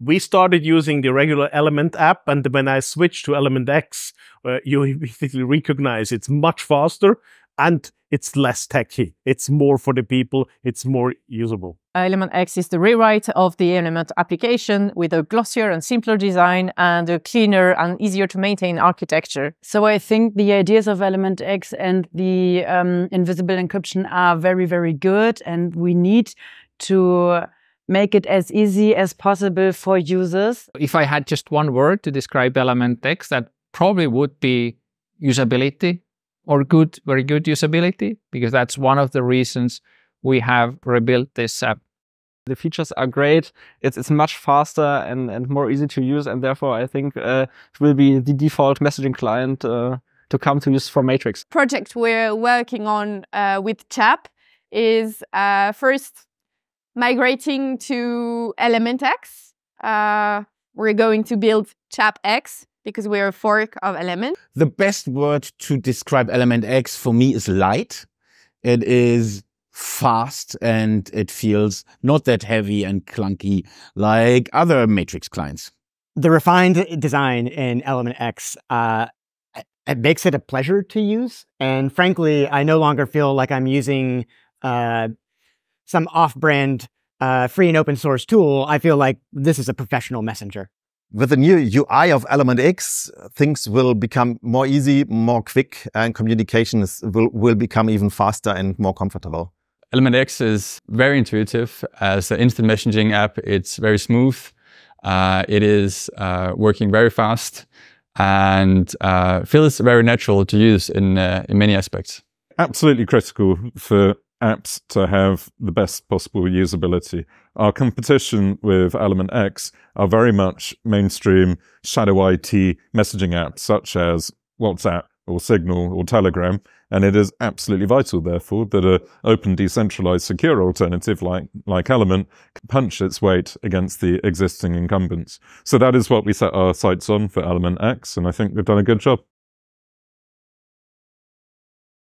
we started using the regular Element app, and when I switched to Element X, uh, you immediately recognize it's much faster and it's less techy. It's more for the people. It's more usable. Element X is the rewrite of the Element application with a glossier and simpler design and a cleaner and easier to maintain architecture. So I think the ideas of Element X and the um, invisible encryption are very, very good. And we need to make it as easy as possible for users. If I had just one word to describe Element X, that probably would be usability or good, very good usability, because that's one of the reasons we have rebuilt this app. The features are great. It's, it's much faster and, and more easy to use. And therefore, I think uh, it will be the default messaging client uh, to come to use for Matrix. Project we're working on uh, with Tchap is uh, first migrating to Element X. Uh, we're going to build Tchap X because we're a fork of Element. The best word to describe Element X for me is light. It is fast and it feels not that heavy and clunky like other Matrix clients. The refined design in Element X uh, it makes it a pleasure to use. And frankly, I no longer feel like I'm using uh, some off-brand uh, free and open source tool. I feel like this is a professional messenger. With the new UI of Element X, things will become more easy, more quick, and communication will, will become even faster and more comfortable. Element X is very intuitive. As an instant messaging app, it's very smooth. Uh, it is uh, working very fast and uh, feels very natural to use in, uh, in many aspects. Absolutely critical for apps to have the best possible usability. Our competition with Element X are very much mainstream shadow IT messaging apps such as WhatsApp or Signal or Telegram. And it is absolutely vital, therefore, that an open, decentralized, secure alternative like, like Element can punch its weight against the existing incumbents. So that is what we set our sights on for Element X, and I think we've done a good job.